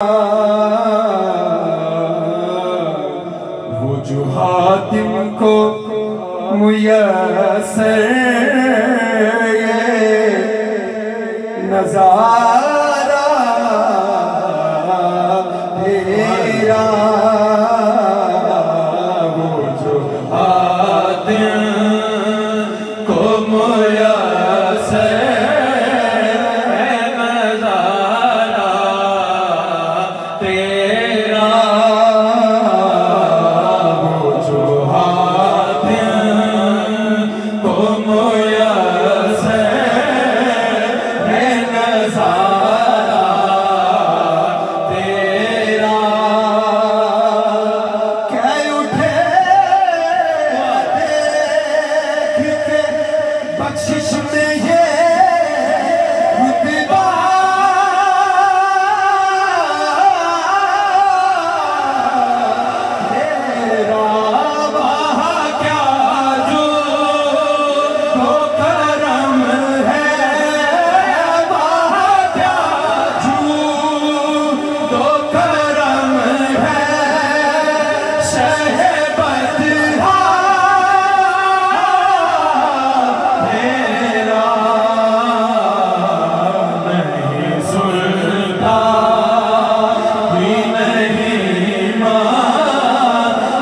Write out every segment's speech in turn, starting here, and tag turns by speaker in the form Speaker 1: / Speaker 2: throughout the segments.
Speaker 1: وہ کو میسر نظار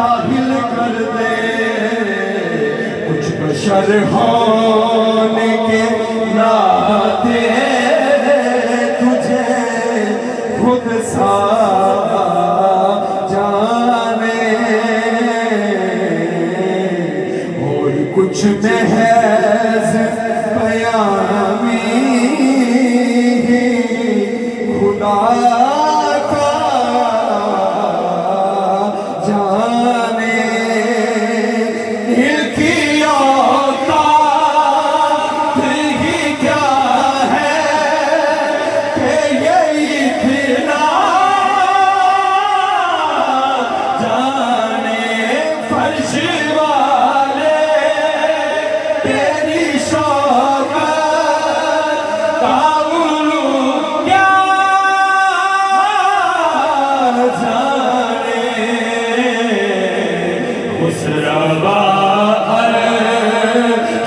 Speaker 1: ساحل کر دے۔ کچھ بشر ہونے کے ناتے تجھے خود سا جانے۔ اور کچھ محض بیان